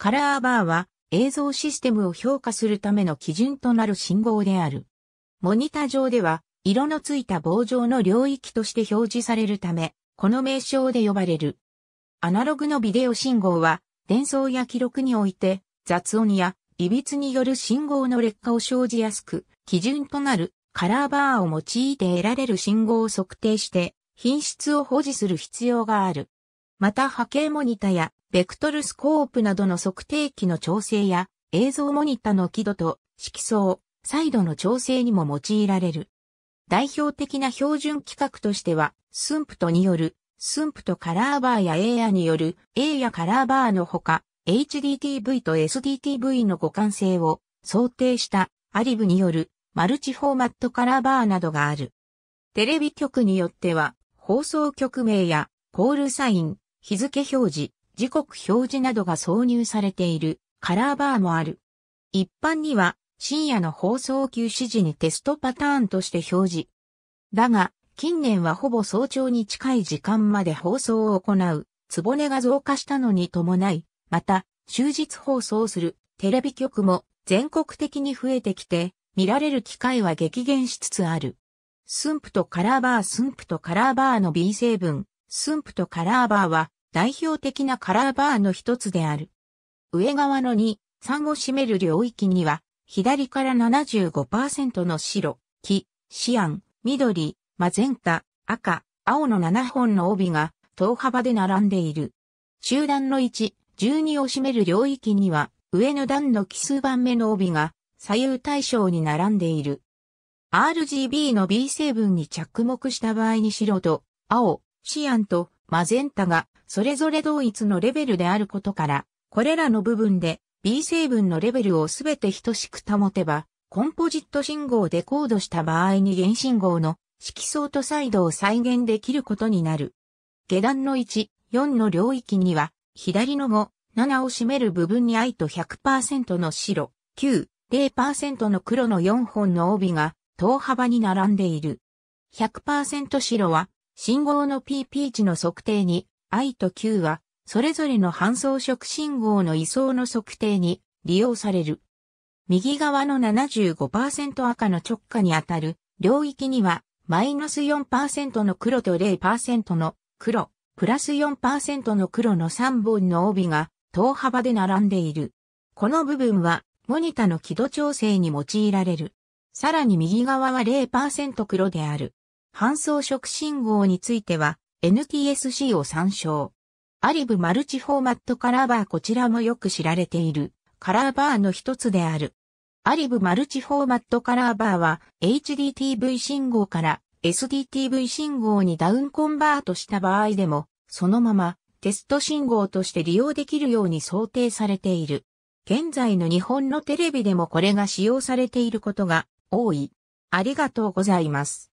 カラーバーは映像システムを評価するための基準となる信号である。モニタ上では色のついた棒状の領域として表示されるため、この名称で呼ばれる。アナログのビデオ信号は伝送や記録において雑音や歪つによる信号の劣化を生じやすく、基準となるカラーバーを用いて得られる信号を測定して品質を保持する必要がある。また波形モニタやベクトルスコープなどの測定器の調整や映像モニタの輝度と色相、彩度の調整にも用いられる。代表的な標準規格としては、スンプトによる、スンプトカラーバーや A やによる A やカラーバーのほか、HDTV と SDTV の互換性を想定したアリブによるマルチフォーマットカラーバーなどがある。テレビ局によっては放送局名やコールサイン、日付表示、時刻表示などが挿入されているカラーバーもある。一般には深夜の放送級指示にテストパターンとして表示。だが、近年はほぼ早朝に近い時間まで放送を行う、つぼねが増加したのに伴い、また、終日放送するテレビ局も全国的に増えてきて、見られる機会は激減しつつある。スプとカラーバースンプとカラーバーの B 成分、スンプとカラーバーは代表的なカラーバーの一つである。上側の2、3を占める領域には、左から75%の白、黄、シアン、緑、マゼンタ、赤、青の7本の帯が等幅で並んでいる。集団の1、12を占める領域には、上の段の奇数番目の帯が左右対称に並んでいる。RGB の B 成分に着目した場合に白と青、シアンとマゼンタがそれぞれ同一のレベルであることから、これらの部分で B 成分のレベルをすべて等しく保てば、コンポジット信号でコードした場合に原信号の色相とサイドを再現できることになる。下段の1、4の領域には左の5、7を占める部分に愛と100%の白、9、0%の黒の4本の帯が等幅に並んでいる。100%白は信号の PP 値の測定に、愛と9はそれぞれの反装色信号の位相の測定に利用される。右側の75%赤の直下にあたる領域にはマイナス4%の黒と0%の黒、プラス4%の黒の3本の帯が等幅で並んでいる。この部分はモニタの輝度調整に用いられる。さらに右側は0%黒である。反装色信号については NTSC を参照。アリブマルチフォーマットカラーバーこちらもよく知られているカラーバーの一つである。アリブマルチフォーマットカラーバーは HDTV 信号から SDTV 信号にダウンコンバートした場合でも、そのままテスト信号として利用できるように想定されている。現在の日本のテレビでもこれが使用されていることが多い。ありがとうございます。